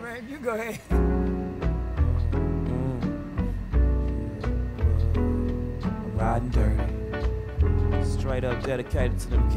man. You go ahead. I'm riding dirty. Straight up dedicated to them